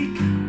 week.